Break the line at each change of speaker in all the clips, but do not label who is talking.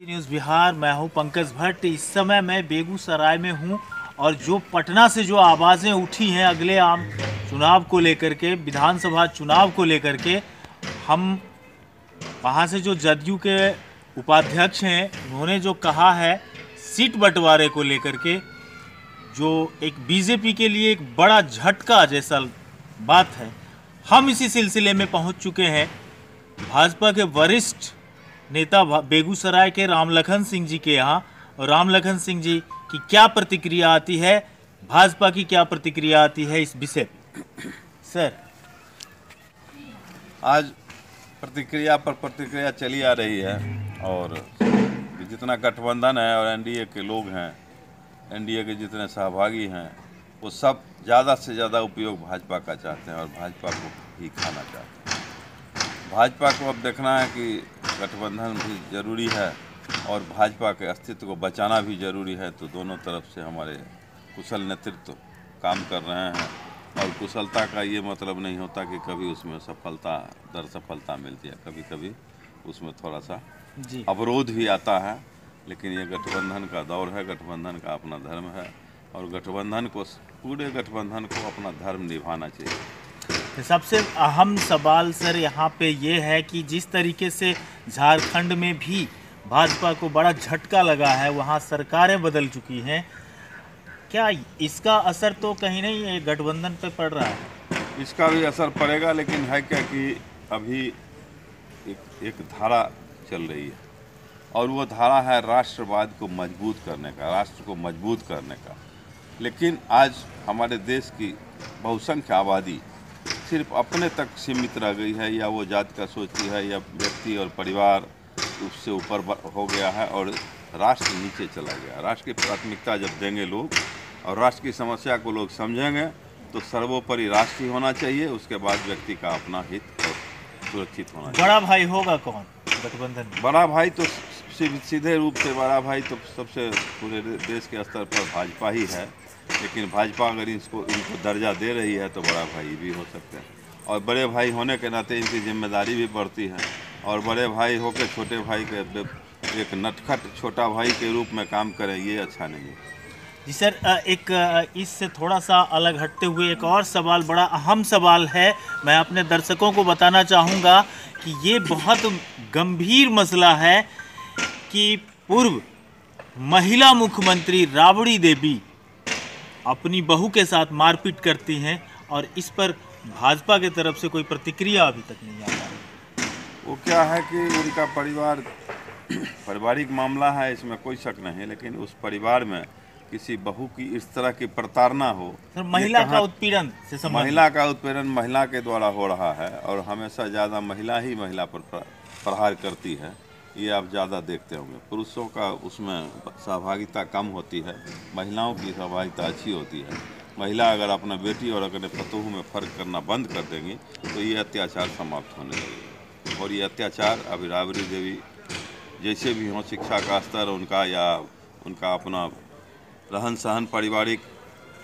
News Bihar, मैं हूँ पंकज भट्ट। इस समय मैं बेगूसराय में हूँ और जो पटना से जो आवाज़ें उठी हैं अगले आम चुनाव को लेकर के, विधानसभा चुनाव को लेकर के, हम वहाँ से जो जदयू के उपाध्यक्ष हैं, उन्होंने जो कहा है, सीट बंटवारे को लेकर के, जो एक बीजेपी के लिए एक बड़ा झटका जैसा बात है। हम इसी सिलसिले में पहुँच चुके हैं। भाजपा के वरिष्ठ नेता बेगूसराय के रामलखन सिंह जी के यहाँ। और रामलखन सिंह जी की क्या प्रतिक्रिया आती है? भाजपा की क्या प्रतिक्रिया आती है इस विषय पे? सर।
आज प्रतिक्रिया पर प्रतिक्रिया चली आ रही है और जितना गठबंधन है और एनडीए के लोग हैं, एनडीए के जितने सहभागी हैं, वो सब ज़्यादा से ज़्यादा उपयोग भाजपा का चाहते हैं और भाजपा को ही खाना चाहते हैं। भाजपा को अब देखना है कि गठबंधन भी ज़रूरी है और भाजपा के अस्तित्व को बचाना भी ज़रूरी है तो दोनों तरफ़ से हमारे कुशल नेतृत्व काम कर रहे हैं और कुशलता का ये मतलब नहीं होता कि कभी उसमें सफलता दर सफलता मिलती है कभी कभी उसमें थोड़ा सा अवरोध भी आता है लेकिन ये गठबंधन का दौर है गठबंधन का अपना धर्म है और गठबंधन को पूरे गठबंधन को अपना धर्म निभाना चाहिए।
तो सबसे अहम सवाल सर यहाँ पे ये है कि जिस तरीके से झारखंड में भी भाजपा को बड़ा झटका लगा है, वहाँ सरकारें बदल चुकी हैं। क्या इसका असर तो कहीं नहीं गठबंधन पे पड़ रहा है?
इसका भी असर पड़ेगा, लेकिन है क्या कि अभी एक एक धारा चल रही है और वो धारा है राष्ट्रवाद को मज़बूत करने का, राष्ट्र को मज़बूत करने का। लेकिन आज हमारे देश की बहुसंख्य आबादी सिर्फ़ अपने तक सीमित रह गई है या वो जात का सोचती है या व्यक्ति और परिवार उससे ऊपर हो गया है और राष्ट्र नीचे चला गया। राष्ट्र की प्राथमिकता जब देंगे लोग और राष्ट्र की समस्या को लोग समझेंगे तो सर्वोपरि राष्ट्र ही होना चाहिए उसके बाद व्यक्ति का अपना हित और सुरक्षित होना चाहिए।
बड़ा भाई होगा कौन? गठबंधन।
बड़ा भाई तो सीधे रूप से बड़ा भाई तो सबसे पूरे देश के स्तर पर भाजपा ही है। लेकिन भाजपा अगर इसको, इनको दर्जा दे रही है तो बड़ा भाई भी हो सकते हैं। और बड़े भाई होने के नाते इनकी ज़िम्मेदारी भी बढ़ती है। और बड़े भाई होकर छोटे भाई के एक नटखट छोटा भाई के रूप में काम करें, ये अच्छा नहीं है।
जी सर एक इससे थोड़ा सा अलग हटते हुए एक और सवाल, बड़ा अहम सवाल है। मैं अपने दर्शकों को बताना चाहूँगा कि ये बहुत गंभीर मसला है कि पूर्व महिला मुख्यमंत्री राबड़ी देवी अपनी बहू के साथ मारपीट करती हैं और इस पर भाजपा के तरफ़ से कोई प्रतिक्रिया अभी तक नहीं आ रहा। है
वो क्या है कि उनका परिवार पारिवारिक मामला है इसमें कोई शक नहीं लेकिन उस परिवार में किसी बहू की इस तरह की प्रताड़ना हो
सर महिला का उत्पीड़न से
महिला का उत्पीड़न महिला के द्वारा हो रहा है और हमेशा ज़्यादा महिला ही महिला पर प्रहार करती है। ये आप ज़्यादा देखते होंगे। पुरुषों का उसमें सहभागिता कम होती है, महिलाओं की सहभागिता अच्छी होती है। महिला अगर अपना बेटी और अपने पतोह में फ़र्क करना बंद कर देंगी तो ये अत्याचार समाप्त होने लगेगा। और ये अत्याचार अभी राबड़ी देवी जैसे भी हों, शिक्षा का स्तर उनका या उनका अपना रहन सहन, पारिवारिक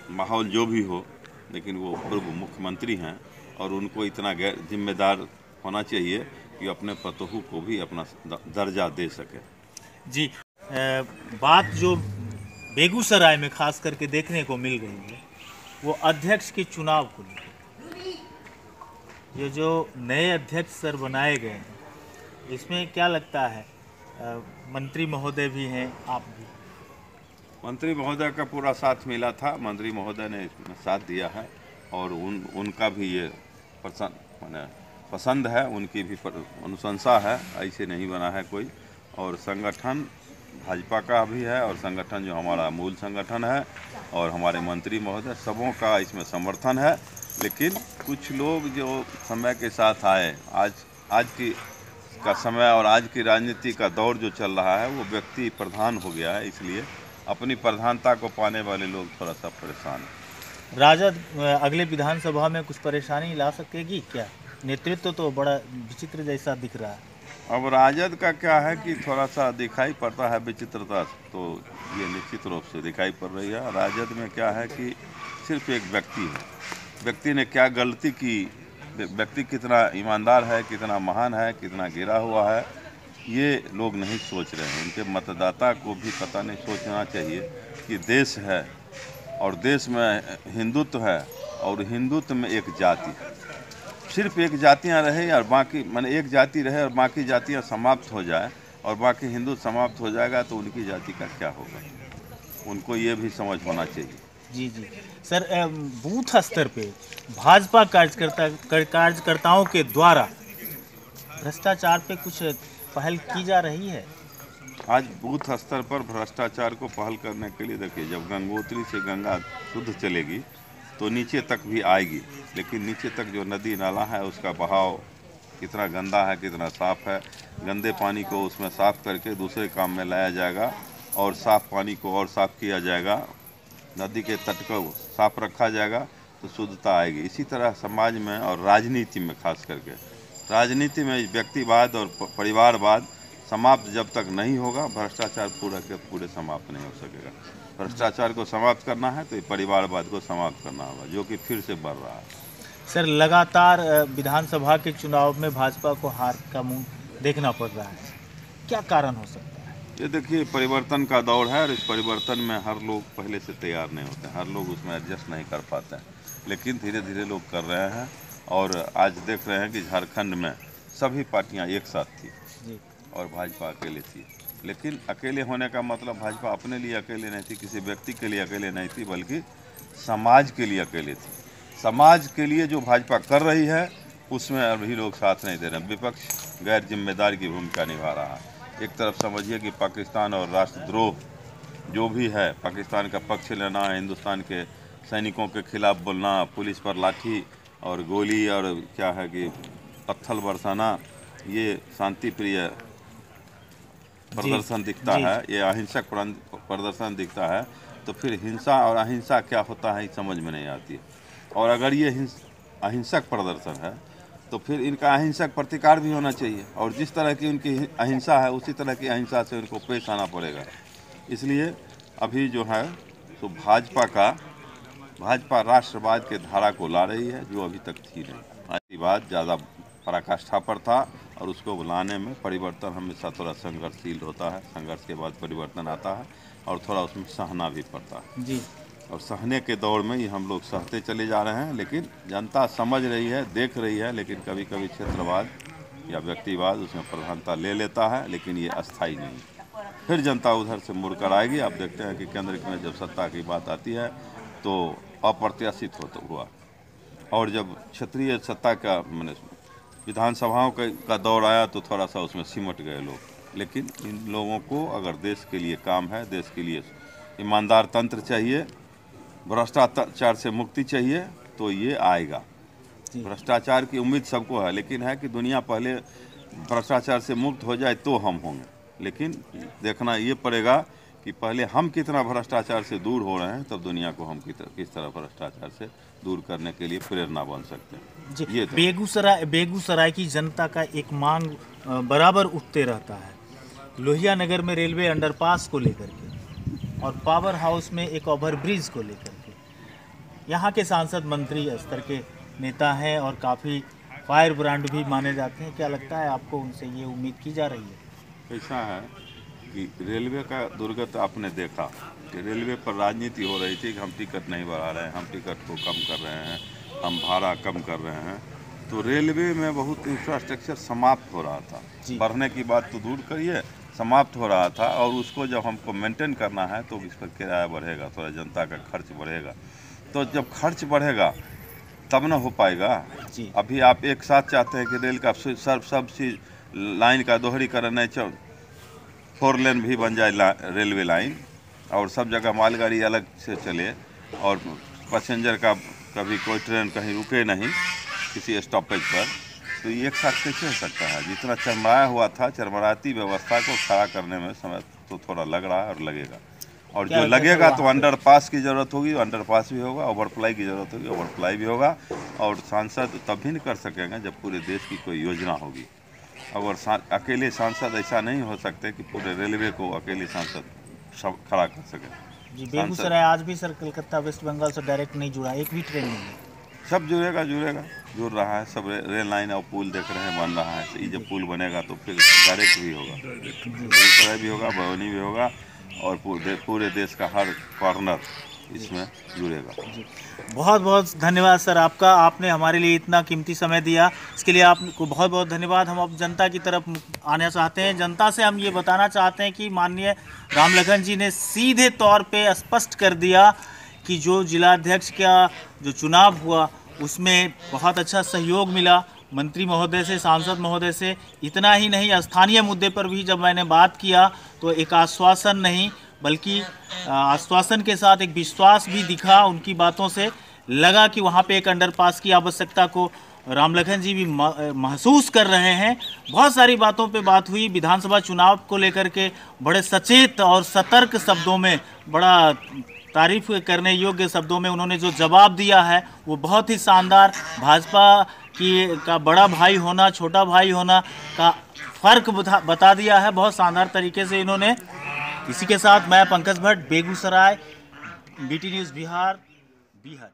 माहौल जो भी हो, लेकिन वो पूर्व मुख्यमंत्री हैं और उनको इतना गैर जिम्मेदार होना चाहिए कि अपने पतोहू को भी अपना दर्जा दे सके।
जी बात जो बेगूसराय में खास करके देखने को मिल रही है वो अध्यक्ष के चुनाव को लेकर। ये जो नए अध्यक्ष सर बनाए गए हैं इसमें क्या लगता है? अ, मंत्री महोदय भी हैं आप भी।
मंत्री महोदय का पूरा साथ मिला था मंत्री महोदय ने इसमें साथ दिया है और उन उनका भी ये पसंद माने पसंद है, उनकी भी अनुशंसा है, ऐसे नहीं बना है कोई। और संगठन, भाजपा का भी है, और संगठन जो हमारा मूल संगठन है, और हमारे मंत्री महोदय, सबों का इसमें समर्थन है। लेकिन कुछ लोग जो समय के साथ आए, आज आज की का समय और आज की राजनीति का दौर जो चल रहा है, वो व्यक्ति प्रधान हो गया है, इसलिए अपनी प्रधानता को पाने वाले लोग थोड़ा सा परेशान हैं।
राजद अगले विधानसभा में कुछ परेशानी ला सकेगी क्या? नेतृत्व तो बड़ा विचित्र जैसा दिख रहा है।
अब राजद का क्या है कि थोड़ा सा दिखाई पड़ता है विचित्रता तो ये निश्चित रूप से दिखाई पड़ रही है। राजद में क्या है कि सिर्फ़ एक व्यक्ति है। व्यक्ति ने क्या गलती की? व्यक्ति कितना ईमानदार है, कितना महान है, कितना गिरा हुआ है, ये लोग नहीं सोच रहे हैं। उनके मतदाता को भी पता नहीं, सोचना चाहिए कि देश है और देश में हिंदुत्व है और हिंदुत्व में एक जाति है। सिर्फ़ एक जातियाँ रहे और बाकी माने एक जाति रहे और बाकी जातियाँ समाप्त हो जाए और बाकी हिंदू समाप्त हो जाएगा तो उनकी जाति का क्या होगा? उनको ये भी समझ होना चाहिए।
जी जी। सर बूथ स्तर पे भाजपा कार्यकर्ता कर- कार्यकर्ताओं के द्वारा भ्रष्टाचार पे कुछ पहल की जा रही है?
आज बूथ स्तर पर भ्रष्टाचार को पहल करने के लिए देखिए जब गंगोत्री से गंगा शुद्ध चलेगी तो नीचे तक भी आएगी। लेकिन नीचे तक जो नदी नाला है, उसका बहाव कितना गंदा है, कितना साफ़ है। गंदे पानी को उसमें साफ़ करके दूसरे काम में लाया जाएगा और साफ़ पानी को और साफ़ किया जाएगा। नदी के तट को साफ़ रखा जाएगा तो शुद्धता आएगी। इसी तरह समाज में और राजनीति में खास करके। राजनीति में व्यक्तिवाद और परिवारवाद समाप्त जब तक नहीं होगा भ्रष्टाचार पूरा के पूरे समाप्त नहीं हो सकेगा। भ्रष्टाचार को समाप्त करना है तो परिवारवाद को समाप्त करना होगा जो कि फिर से बढ़ रहा है।
सर लगातार विधानसभा के चुनाव में भाजपा को हार का मुँह देखना पड़ रहा है। क्या कारण हो सकता है?
ये देखिए परिवर्तन का दौर है और इस परिवर्तन में हर लोग पहले से तैयार नहीं होते हर लोग उसमें एडजस्ट नहीं कर पाते हैं। लेकिन धीरे धीरे लोग कर रहे हैं और आज देख रहे हैं कि झारखंड में सभी पार्टियाँ एक साथ थी। और भाजपा अकेले थी। लेकिन अकेले होने का मतलब भाजपा अपने लिए अकेले नहीं थी, किसी व्यक्ति के लिए अकेले नहीं थी, बल्कि समाज के लिए अकेले थी। समाज के लिए जो भाजपा कर रही है, उसमें अभी लोग साथ नहीं दे रहे विपक्ष गैर जिम्मेदार की भूमिका निभा रहा है। एक तरफ़ समझिए कि पाकिस्तान और राष्ट्रद्रोह जो भी है, पाकिस्तान का पक्ष लेना, हिंदुस्तान के सैनिकों के खिलाफ बोलना, पुलिस पर लाठी और गोली और क्या है कि पत्थल बरसाना, ये शांति प्रिय प्रदर्शन दिखता है ये अहिंसक प्रदर्शन दिखता है तो फिर हिंसा और अहिंसा क्या होता है समझ में नहीं आती। और अगर ये अहिंसक प्रदर्शन है तो फिर इनका अहिंसक प्रतिकार भी होना चाहिए। और जिस तरह की उनकी अहिंसा है उसी तरह की अहिंसा से उनको पेश आना पड़ेगा। इसलिए अभी जो है तो भाजपा का भाजपा राष्ट्रवाद के धारा को ला रही है जो अभी तक थी नहीं। राष्ट्रवाद ज़्यादा पराकाष्ठा पर था और उसको बुलाने में परिवर्तन हमेशा थोड़ा संघर्षशील होता है। संघर्ष के बाद परिवर्तन आता है और थोड़ा उसमें सहना भी पड़ता है।
जी।
और सहने के दौर में ही हम लोग सहते चले जा रहे हैं लेकिन जनता समझ रही है देख रही है लेकिन कभी कभी क्षेत्रवाद या व्यक्तिवाद उसमें प्रधानता ले लेता है लेकिन ये अस्थाई नहीं फिर जनता उधर से मुड़कर आएगी। आप देखते हैं कि केंद्र में जब सत्ता की बात आती है तो अप्रत्याशित होता हुआ और जब क्षेत्रीय सत्ता का मैंने विधानसभाओं का, दौर आया तो थोड़ा सा उसमें सिमट गए लोग। लेकिन इन लोगों को अगर देश के लिए काम है देश के लिए ईमानदार तंत्र चाहिए भ्रष्टाचार से मुक्ति चाहिए तो ये आएगा। भ्रष्टाचार की उम्मीद सबको है लेकिन है कि दुनिया पहले भ्रष्टाचार से मुक्त हो जाए तो हम होंगे। लेकिन देखना ये पड़ेगा कि पहले हम कितना भ्रष्टाचार से दूर हो रहे हैं तब दुनिया को हम किस तरह भ्रष्टाचार से दूर करने के लिए प्रेरणा बन सकते हैं। ये तो।
बेगूसराय बेगूसराय की जनता का एक मांग बराबर उठते रहता है। लोहिया नगर में रेलवे अंडरपास को लेकर के और पावर हाउस में एक ओवरब्रिज को लेकर के। यहाँ के सांसद मंत्री स्तर के नेता हैं और काफ़ी फायर ब्रांड भी माने जाते हैं। क्या लगता है आपको उनसे ये उम्मीद की जा रही है?
ऐसा है कि रेलवे का दुर्गत आपने देखा कि रेलवे पर राजनीति हो रही थी कि हम टिकट नहीं बढ़ा रहे हैं हम टिकट को कम कर रहे हैं हम भाड़ा कम कर रहे हैं। तो रेलवे में बहुत इंफ्रास्ट्रक्चर समाप्त हो रहा था। बढ़ने की बात तो दूर करिए समाप्त हो रहा था और उसको जब हमको मेंटेन करना है तो इस पर किराया बढ़ेगा थोड़ा जनता का खर्च बढ़ेगा। तो जब खर्च बढ़ेगा तब ना हो पाएगा। अभी आप एक साथ चाहते हैं कि रेल का सब सब चीज़ लाइन का दोहरीकरण नहीं फोर लेन भी बन जाए ला, रेलवे लाइन और सब जगह मालगाड़ी अलग से चले और पैसेंजर का कभी कोई ट्रेन कहीं रुके नहीं किसी स्टॉपेज पर। तो ये एक साथ कैसे हो सकता है? जितना चरमराया हुआ था चरमराती व्यवस्था को खड़ा करने में समय तो थोड़ा लग रहा है और लगेगा। और जो लगेगा तो
आप?
अंडरपास की ज़रूरत होगी अंडरपास भी होगा ओवरफ्लाई की ज़रूरत होगी ओवरफ्लाई भी होगा और सांसद तब भी नहीं कर सकेंगे जब पूरे देश की कोई योजना होगी। अगर सा- अकेले सांसद ऐसा नहीं हो सकते कि पूरे रेलवे को अकेले सांसद सब खड़ा कर सके।
जी बेगूसराय आज भी सर कलकत्ता वेस्ट बंगाल से डायरेक्ट नहीं जुड़ा एक भी ट्रेन नहीं
सब जुड़ेगा जुड़ेगा जुड़ रहा है सब रे- रेल लाइन और पुल देख रहे हैं बन रहा है ये जब पुल बनेगा तो फिर डायरेक्ट भी होगा। बेगूसराय भी होगा बरौनी भी होगा और पूरे देश का हर कॉर्नर इसमें जुड़ेगा।
बहुत बहुत धन्यवाद सर आपका। आपने हमारे लिए इतना कीमती समय दिया। इसके लिए आपको बहुत बहुत धन्यवाद। हम अब जनता की तरफ़ आना चाहते हैं। जनता से हम ये बताना चाहते हैं कि माननीय रामलखन जी ने सीधे तौर पे स्पष्ट कर दिया कि जो जिलाध्यक्ष का जो चुनाव हुआ, उसमें बहुत अच्छा सहयोग मिला। मंत्री महोदय से, सांसद महोदय से। इतना ही नहीं, स्थानीय मुद्दे पर भी जब मैंने बात किया तो एक आश्वासन नहीं बल्कि आश्वासन के साथ एक विश्वास भी दिखा उनकी बातों से। लगा कि वहाँ पे एक अंडरपास की आवश्यकता को रामलखन जी भी महसूस कर रहे हैं। बहुत सारी बातों पे बात हुई। विधानसभा चुनाव को लेकर के बड़े सचेत और सतर्क शब्दों में, बड़ा तारीफ़ करने योग्य शब्दों में उन्होंने जो जवाब दिया है, वो बहुत ही शानदार। भाजपा की, का बड़ा भाई होना, छोटा भाई होना का फ़र्क बता दिया है। बहुत शानदार तरीके से इन्होंने इसी के साथ मैं पंकज भट्ट बेगूसराय बीटी न्यूज़ बिहार बिहार।